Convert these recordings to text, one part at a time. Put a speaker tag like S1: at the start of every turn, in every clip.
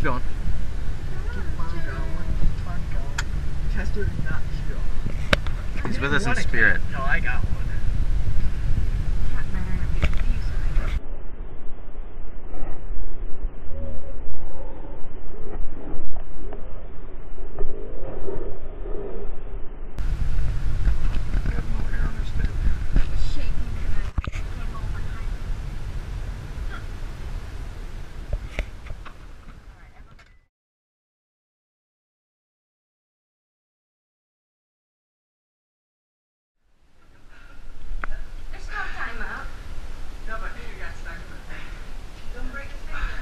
S1: keep going.
S2: Keep on going, keep on going. Chester is not chill.
S1: He's with us in
S2: want a cat.
S1: spirit.
S2: No, I got one.
S1: Got him over here on this bed.
S3: There's no time out.
S2: No, but you got stuck in the thing.
S3: Don't break a finger.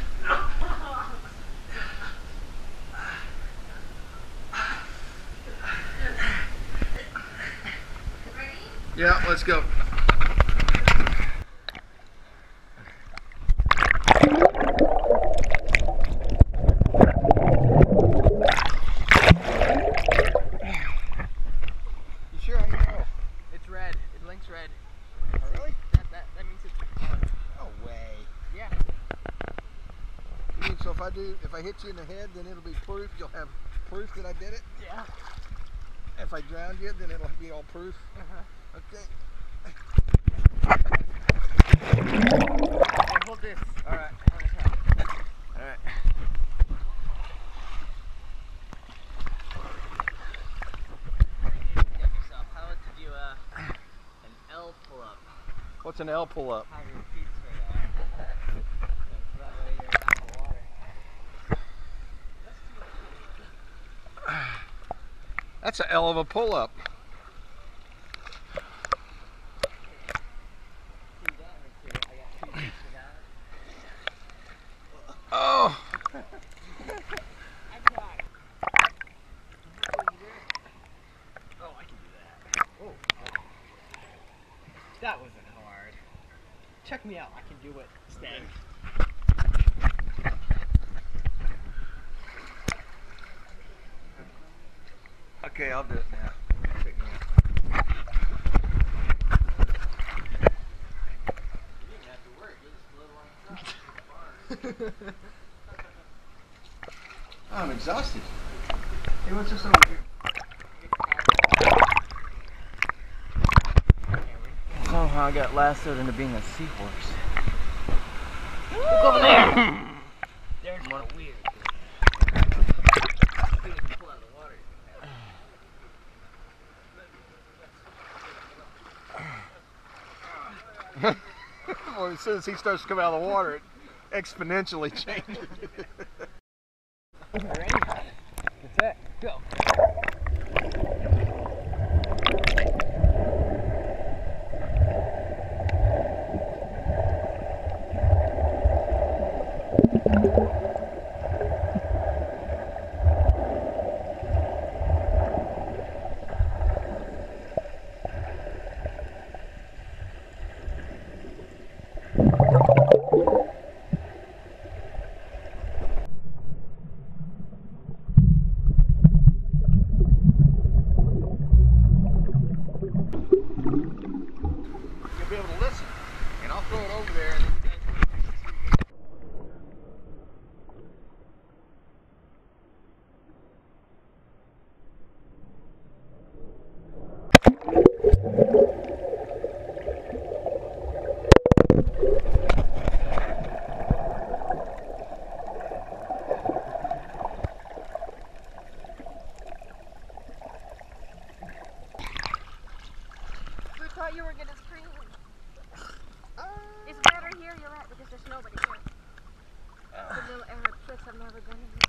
S3: Ready?
S1: Yeah, let's go. You sure how you know?
S2: It's red. It blinks red.
S1: Oh, really?
S2: That, that, that means it's on.
S1: No way.
S2: Yeah.
S1: You mean so if I do, if I hit you in the head, then it'll be proof. You'll have proof that I did it.
S2: Yeah.
S1: If I drown you, then it'll be all proof.
S2: Uh-huh.
S1: Okay.
S2: Hey, hold this. Alright. An?
S1: What's an L pull up? That's a L of a pull up.
S2: Two down or two. I got two feet down.
S1: Oh.
S2: I tried. Oh, I can do that. Oh. That wasn't hard. Check me out. I can do it. Stay.
S1: Okay, I'll do it now. Pick me up. I'm exhausted.
S2: Hey, what's this over here? Somehow I got lassoed into being a seahorse. Look over there! There's one weird. Pull out of the water.
S1: well, as soon as he starts to come out of the water, it exponentially changes. you were gonna scream. Uh, it's better here you're at because there's nobody here.
S3: Uh, the little Arab kids have never been here.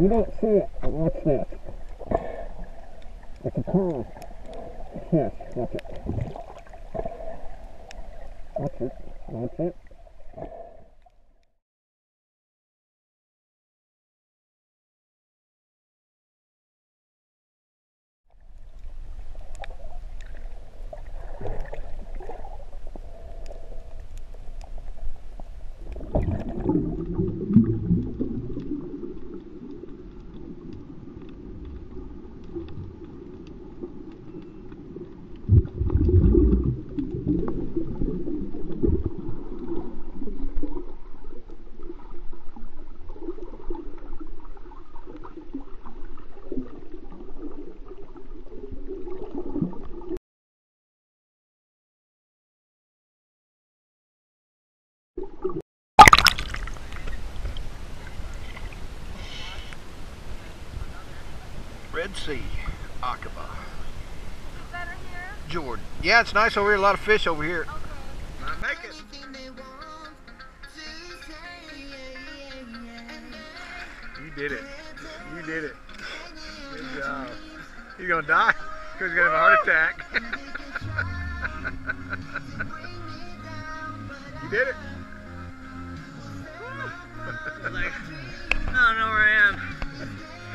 S1: You don't see it, but watch this. It's a curve. Yes, watch it. Watch it. Watch it. Red Sea, Aqaba, Jordan. Yeah, it's nice over here. A lot of fish over here.
S3: Okay.
S1: Make it. You did it. You did it. Good job. He's gonna die because he's gonna have a heart attack. you did it.
S2: like, I don't know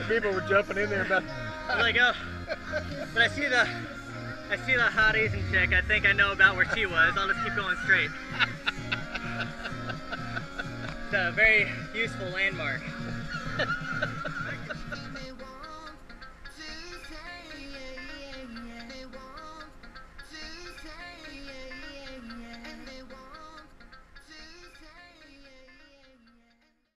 S1: people were jumping in there about.
S2: I like, oh, but I see the, I see the hot Asian chick. I think I know about where she was. I'll just keep going straight. It's a very useful landmark.